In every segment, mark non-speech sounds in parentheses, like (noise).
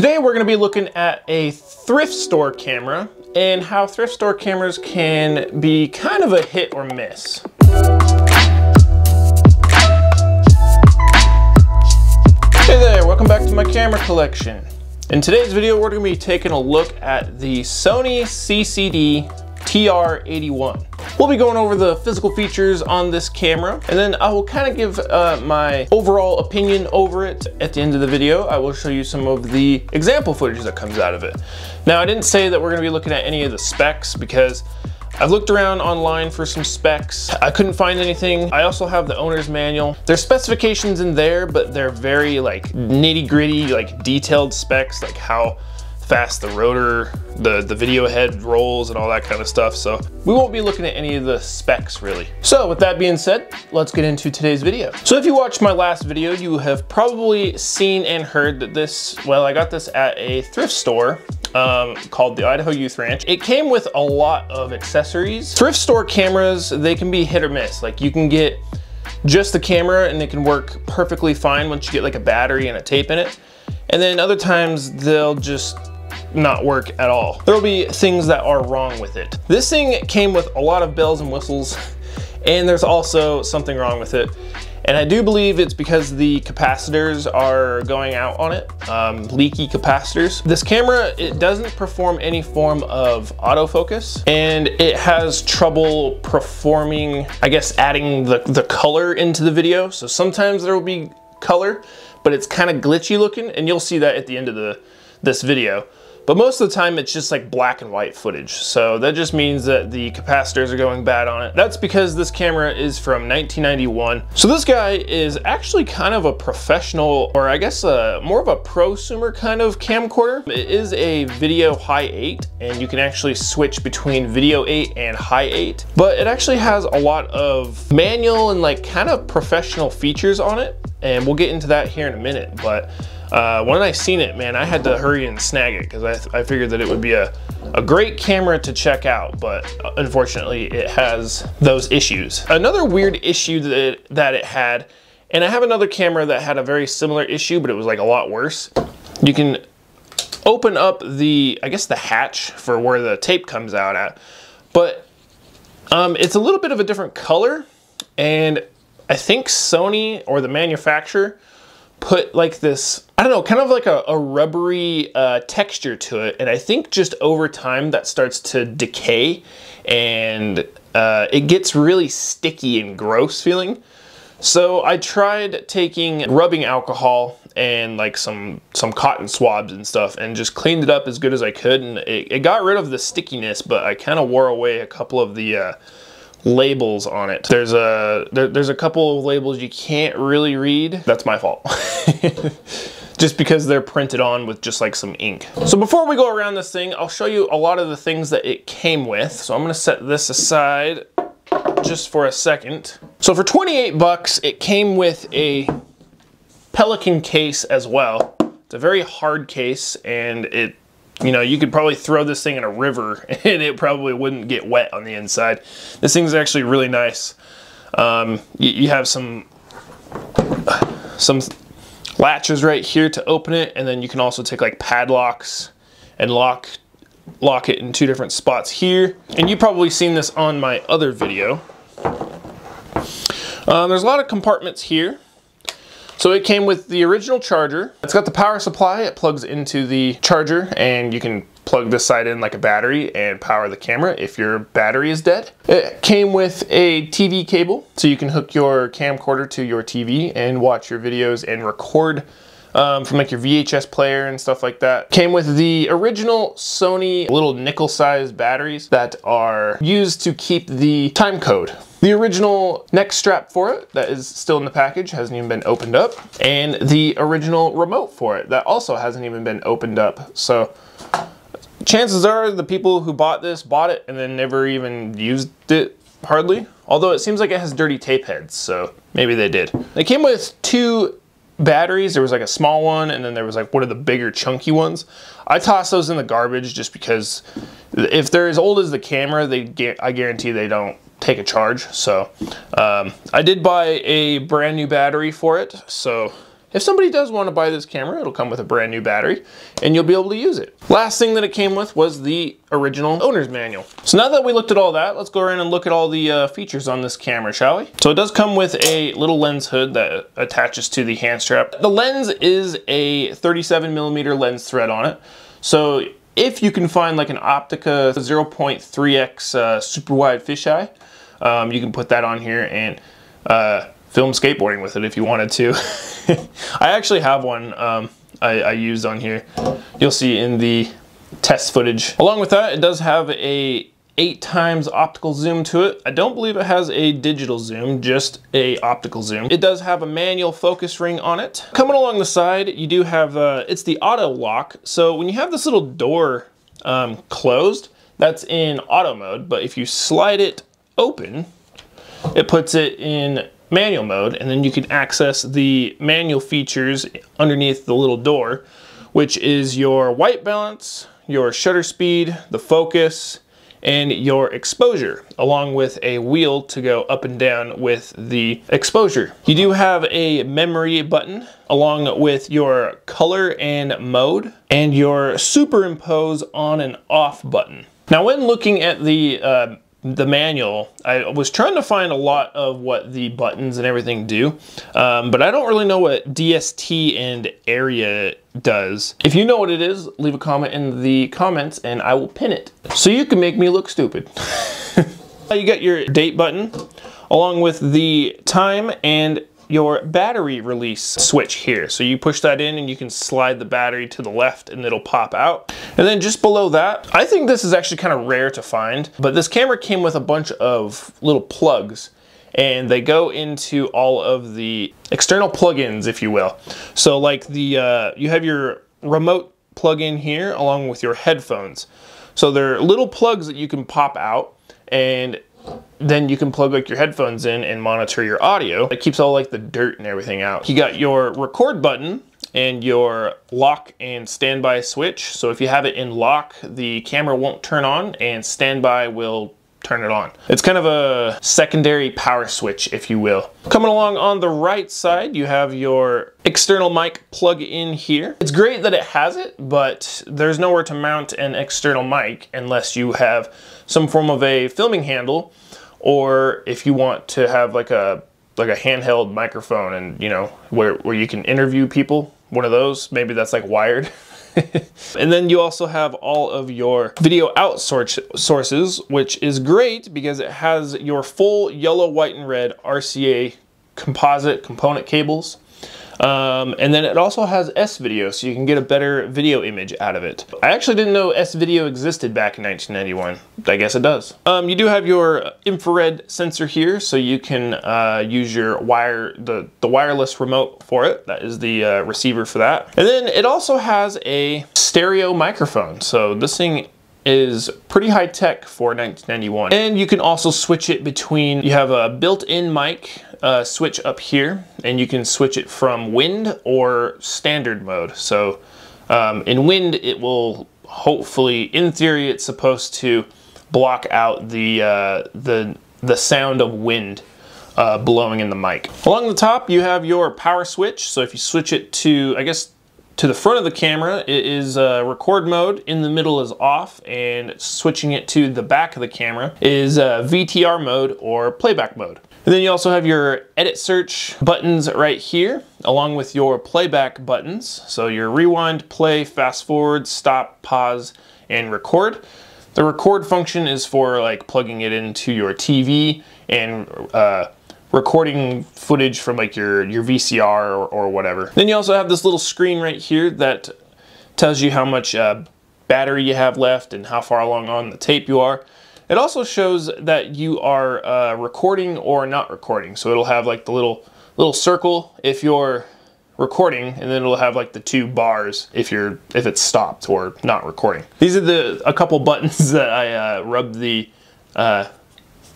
Today we're going to be looking at a thrift store camera and how thrift store cameras can be kind of a hit or miss. Hey there, welcome back to my camera collection. In today's video, we're gonna be taking a look at the Sony CCD TR81. We'll be going over the physical features on this camera, and then I will kind of give uh, my overall opinion over it at the end of the video. I will show you some of the example footage that comes out of it. Now, I didn't say that we're gonna be looking at any of the specs because I've looked around online for some specs. I couldn't find anything. I also have the owner's manual. There's specifications in there, but they're very like nitty gritty, like detailed specs, like how fast the rotor, the, the video head rolls and all that kind of stuff. So we won't be looking at any of the specs really. So with that being said, let's get into today's video. So if you watched my last video, you have probably seen and heard that this, well, I got this at a thrift store um, called the Idaho Youth Ranch. It came with a lot of accessories. Thrift store cameras, they can be hit or miss. Like you can get just the camera and it can work perfectly fine once you get like a battery and a tape in it. And then other times they'll just not work at all. There'll be things that are wrong with it. This thing came with a lot of bells and whistles and there's also something wrong with it. And I do believe it's because the capacitors are going out on it, um, leaky capacitors. This camera, it doesn't perform any form of autofocus and it has trouble performing, I guess, adding the, the color into the video. So sometimes there will be color, but it's kind of glitchy looking and you'll see that at the end of the this video. But most of the time it's just like black and white footage. So that just means that the capacitors are going bad on it. That's because this camera is from 1991. So this guy is actually kind of a professional, or I guess uh, more of a prosumer kind of camcorder. It is a video high 8 and you can actually switch between video 8 and Hi8. But it actually has a lot of manual and like kind of professional features on it. And we'll get into that here in a minute. But uh, when I seen it, man, I had to hurry and snag it because I, I figured that it would be a, a great camera to check out, but unfortunately it has those issues. Another weird issue that, that it had, and I have another camera that had a very similar issue, but it was like a lot worse. You can open up the, I guess the hatch for where the tape comes out at, but um, it's a little bit of a different color, and I think Sony or the manufacturer put like this, I don't know, kind of like a, a rubbery uh, texture to it. And I think just over time that starts to decay and uh, it gets really sticky and gross feeling. So I tried taking rubbing alcohol and like some some cotton swabs and stuff and just cleaned it up as good as I could and it, it got rid of the stickiness but I kind of wore away a couple of the uh, labels on it. There's a there, there's a couple of labels you can't really read. That's my fault. (laughs) just because they're printed on with just like some ink. So before we go around this thing, I'll show you a lot of the things that it came with. So I'm gonna set this aside just for a second. So for 28 bucks, it came with a Pelican case as well. It's a very hard case and it you know, you could probably throw this thing in a river (laughs) and it probably wouldn't get wet on the inside. This thing's actually really nice. Um, you, you, have some some latches right here to open it, and then you can also take like padlocks and lock lock it in two different spots here. And you've probably seen this on my other video. Um, there's a lot of compartments here. So it came with the original charger. It's got the power supply. It plugs into the charger and you can plug this side in like a battery and power the camera if your battery is dead. It came with a TV cable so you can hook your camcorder to your TV and watch your videos and record um, from like your VHS player and stuff like that. Came with the original Sony little nickel sized batteries that are used to keep the time code the original neck strap for it that is still in the package hasn't even been opened up. And the original remote for it that also hasn't even been opened up. So chances are the people who bought this bought it and then never even used it hardly. Although it seems like it has dirty tape heads, so maybe they did. They came with two batteries. There was like a small one and then there was like one of the bigger chunky ones. I toss those in the garbage just because if they're as old as the camera, they I guarantee they don't take a charge. So um, I did buy a brand new battery for it. So if somebody does want to buy this camera, it'll come with a brand new battery and you'll be able to use it. Last thing that it came with was the original owner's manual. So now that we looked at all that, let's go around and look at all the uh, features on this camera, shall we? So it does come with a little lens hood that attaches to the hand strap. The lens is a 37 millimeter lens thread on it. So if you can find like an Opteka 0.3x uh, super wide fisheye, um, you can put that on here and uh, film skateboarding with it if you wanted to. (laughs) I actually have one um, I, I used on here. You'll see in the test footage. Along with that, it does have a eight times optical zoom to it. I don't believe it has a digital zoom, just a optical zoom. It does have a manual focus ring on it. Coming along the side, you do have, uh, it's the auto lock. So when you have this little door um, closed, that's in auto mode, but if you slide it open, it puts it in manual mode, and then you can access the manual features underneath the little door, which is your white balance, your shutter speed, the focus, and your exposure, along with a wheel to go up and down with the exposure. You do have a memory button along with your color and mode and your superimpose on and off button. Now when looking at the uh, the manual, I was trying to find a lot of what the buttons and everything do, um, but I don't really know what DST and area does. If you know what it is, leave a comment in the comments and I will pin it. So you can make me look stupid. (laughs) you got your date button along with the time and your battery release switch here. So you push that in and you can slide the battery to the left and it'll pop out. And then just below that, I think this is actually kind of rare to find, but this camera came with a bunch of little plugs and they go into all of the external plugins, if you will. So like the, uh, you have your remote plug in here along with your headphones. So they're little plugs that you can pop out and then you can plug like your headphones in and monitor your audio. It keeps all like the dirt and everything out. You got your record button and your lock and standby switch. So if you have it in lock, the camera won't turn on and standby will turn it on. It's kind of a secondary power switch, if you will. Coming along on the right side, you have your external mic plug in here. It's great that it has it, but there's nowhere to mount an external mic unless you have some form of a filming handle, or if you want to have like a like a handheld microphone and you know where, where you can interview people one of those maybe that's like wired (laughs) and then you also have all of your video out sources, which is great because it has your full yellow, white, and red RCA composite component cables. Um, and then it also has S-Video, so you can get a better video image out of it. I actually didn't know S-Video existed back in 1991. I guess it does. Um, you do have your infrared sensor here, so you can uh, use your wire, the, the wireless remote for it. That is the uh, receiver for that. And then it also has a stereo microphone. So this thing is pretty high tech for 1991. And you can also switch it between, you have a built-in mic uh, switch up here and you can switch it from wind or standard mode. So um, in wind it will hopefully, in theory it's supposed to block out the, uh, the, the sound of wind uh, blowing in the mic. Along the top you have your power switch. So if you switch it to, I guess to the front of the camera, it is uh, record mode, in the middle is off, and switching it to the back of the camera is uh, VTR mode or playback mode. And then you also have your edit search buttons right here, along with your playback buttons. So your rewind, play, fast forward, stop, pause, and record. The record function is for like plugging it into your TV and uh, recording footage from like your, your VCR or, or, whatever. Then you also have this little screen right here that tells you how much uh, battery you have left and how far along on the tape you are. It also shows that you are uh, recording or not recording. So it'll have like the little little circle if you're recording and then it'll have like the two bars if you're if it's stopped or not recording. These are the a couple (laughs) buttons that I uh, rubbed the uh,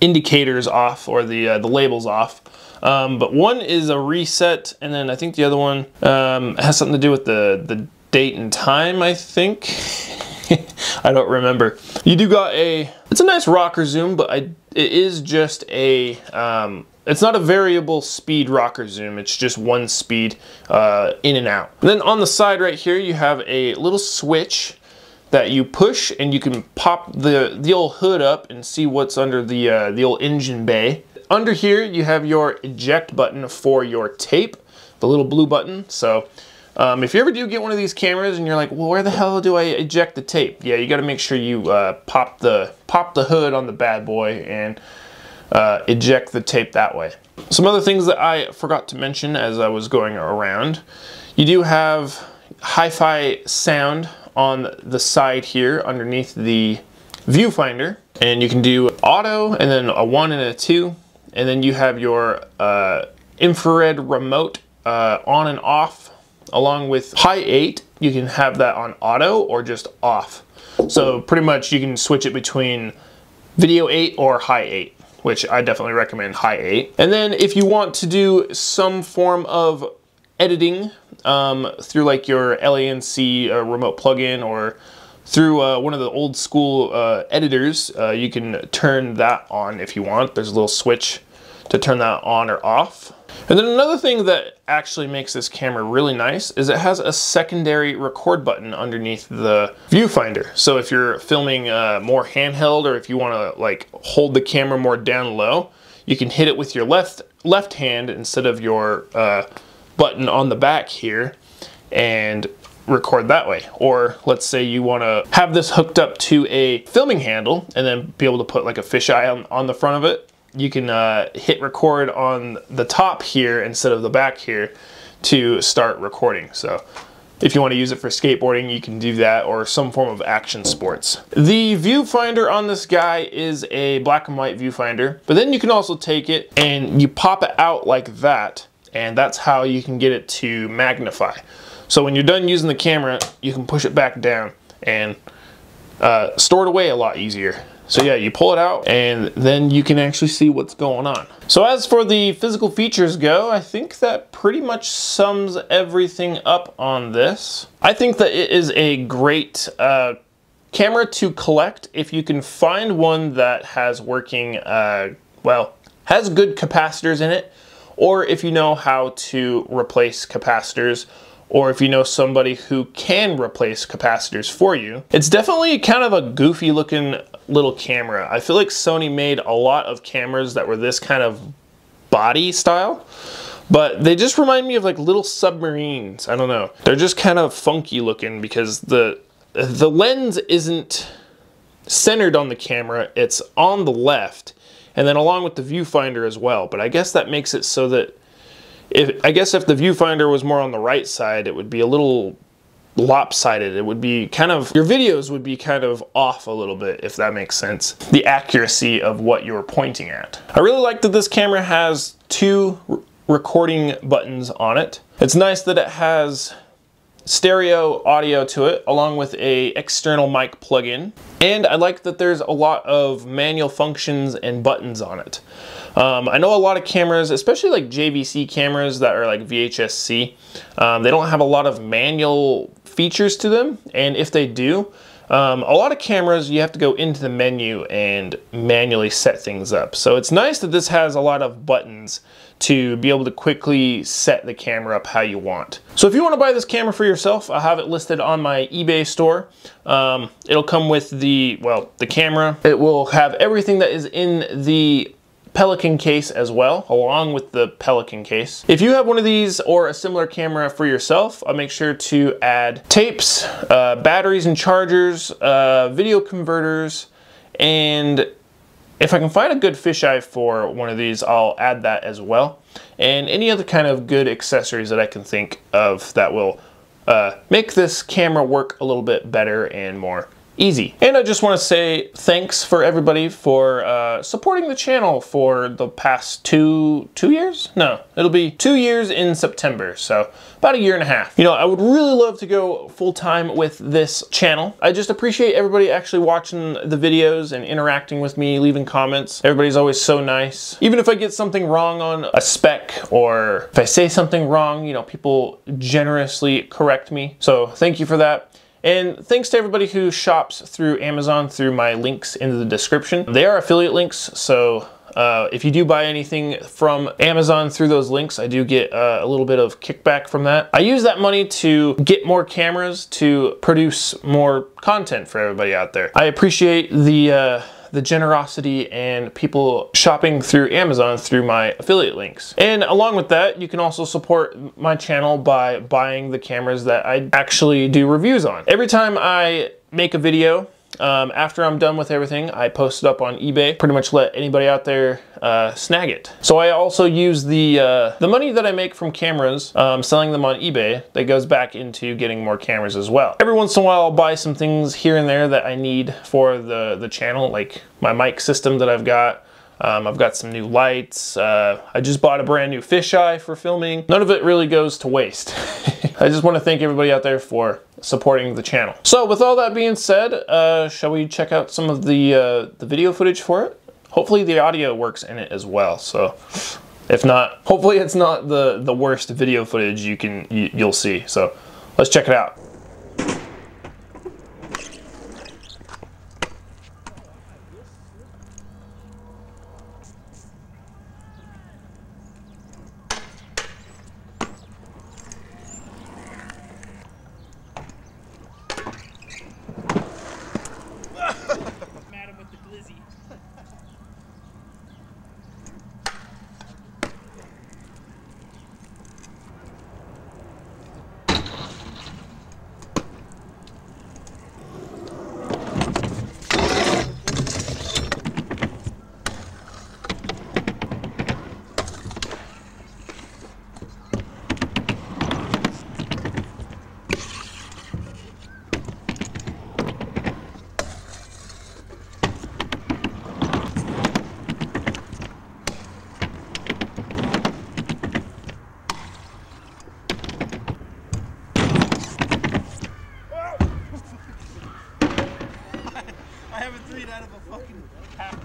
indicators off or the uh, the labels off. Um, but one is a reset and then I think the other one um, has something to do with the the date and time I think. (laughs) I don't remember. You do got a, it's a nice rocker zoom, but I, it is just a, um, it's not a variable speed rocker zoom. It's just one speed uh, in and out. And then on the side right here, you have a little switch that you push and you can pop the, the old hood up and see what's under the, uh, the old engine bay. Under here, you have your eject button for your tape, the little blue button. So um, if you ever do get one of these cameras and you're like, well, where the hell do I eject the tape? Yeah, you gotta make sure you uh, pop, the, pop the hood on the bad boy and uh, eject the tape that way. Some other things that I forgot to mention as I was going around. You do have hi-fi sound on the side here underneath the viewfinder. And you can do auto and then a one and a two. And then you have your uh, infrared remote uh, on and off along with Hi8 you can have that on auto or just off. So pretty much you can switch it between video 8 or Hi8 which I definitely recommend Hi8 and then if you want to do some form of editing um, through like your LANC uh, remote plugin or through uh, one of the old school uh, editors, uh, you can turn that on if you want. There's a little switch to turn that on or off. And then another thing that actually makes this camera really nice is it has a secondary record button underneath the viewfinder. So if you're filming uh, more handheld or if you want to like hold the camera more down low, you can hit it with your left left hand instead of your uh, button on the back here and record that way. Or let's say you want to have this hooked up to a filming handle and then be able to put like a fisheye on, on the front of it. You can uh, hit record on the top here instead of the back here to start recording. So if you want to use it for skateboarding, you can do that or some form of action sports. The viewfinder on this guy is a black and white viewfinder, but then you can also take it and you pop it out like that and that's how you can get it to magnify. So when you're done using the camera, you can push it back down and uh, store it away a lot easier. So yeah, you pull it out and then you can actually see what's going on. So as for the physical features go, I think that pretty much sums everything up on this. I think that it is a great uh, camera to collect if you can find one that has working, uh, well, has good capacitors in it, or if you know how to replace capacitors, or if you know somebody who can replace capacitors for you. It's definitely kind of a goofy looking little camera. I feel like Sony made a lot of cameras that were this kind of body style, but they just remind me of like little submarines. I don't know. They're just kind of funky looking because the the lens isn't centered on the camera, it's on the left and then along with the viewfinder as well. But I guess that makes it so that if I guess if the viewfinder was more on the right side, it would be a little lopsided. It would be kind of, your videos would be kind of off a little bit, if that makes sense. The accuracy of what you're pointing at. I really like that this camera has two recording buttons on it. It's nice that it has stereo audio to it along with a external mic plug-in and I like that there's a lot of manual functions and buttons on it. Um, I know a lot of cameras, especially like JVC cameras that are like VHS-C, um, they don't have a lot of manual features to them and if they do, um, a lot of cameras, you have to go into the menu and manually set things up. So it's nice that this has a lot of buttons to be able to quickly set the camera up how you want. So if you want to buy this camera for yourself, I have it listed on my eBay store. Um, it'll come with the, well, the camera. It will have everything that is in the Pelican case as well, along with the Pelican case. If you have one of these or a similar camera for yourself, I'll make sure to add tapes, uh, batteries and chargers, uh, video converters, and if I can find a good fisheye for one of these, I'll add that as well. And any other kind of good accessories that I can think of that will uh, make this camera work a little bit better and more easy. And I just want to say thanks for everybody for uh, supporting the channel for the past two, two years? No, it'll be two years in September, so about a year and a half. You know, I would really love to go full time with this channel. I just appreciate everybody actually watching the videos and interacting with me, leaving comments. Everybody's always so nice. Even if I get something wrong on a spec or if I say something wrong, you know, people generously correct me. So thank you for that. And thanks to everybody who shops through Amazon through my links in the description. They are affiliate links, so Uh, if you do buy anything from Amazon through those links, I do get uh, a little bit of kickback from that. I use that money to get more cameras to produce more content for everybody out there. I appreciate the uh, the generosity and people shopping through Amazon through my affiliate links. And along with that, you can also support my channel by buying the cameras that I actually do reviews on. Every time I make a video, um, after I'm done with everything, I post it up on eBay, pretty much let anybody out there uh, snag it. So I also use the, uh, the money that I make from cameras, um, selling them on eBay, that goes back into getting more cameras as well. Every once in a while I'll buy some things here and there that I need for the, the channel, like my mic system that I've got, um, I've got some new lights. Uh, I just bought a brand new fisheye for filming. None of it really goes to waste. (laughs) I just want to thank everybody out there for supporting the channel. So with all that being said, uh, shall we check out some of the, uh, the video footage for it? Hopefully the audio works in it as well. So if not, hopefully it's not the, the worst video footage you can, you, you'll see. So let's check it out.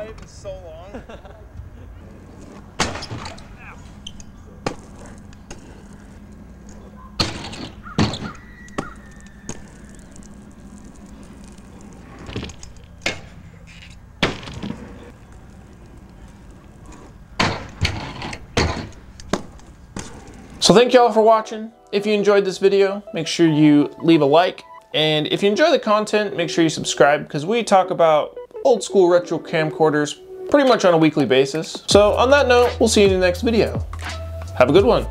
pipe in so long. So thank y'all for watching. If you enjoyed this video, make sure you leave a like. And if you enjoy the content, make sure you subscribe because we talk about old school retro camcorders pretty much on a weekly basis. So on that note, we'll see you in the next video. Have a good one.